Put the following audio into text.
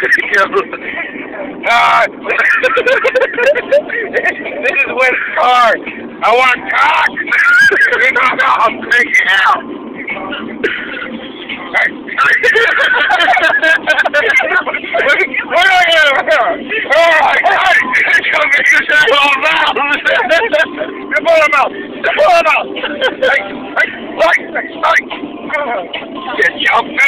uh, this is Wes Carr. I want cock. no, I'm taking out. what are you? Oh my God! It's make this all mouth. Your bottom mouth. Your bottom mouth. Hey, hey, hey, hey. Get your face.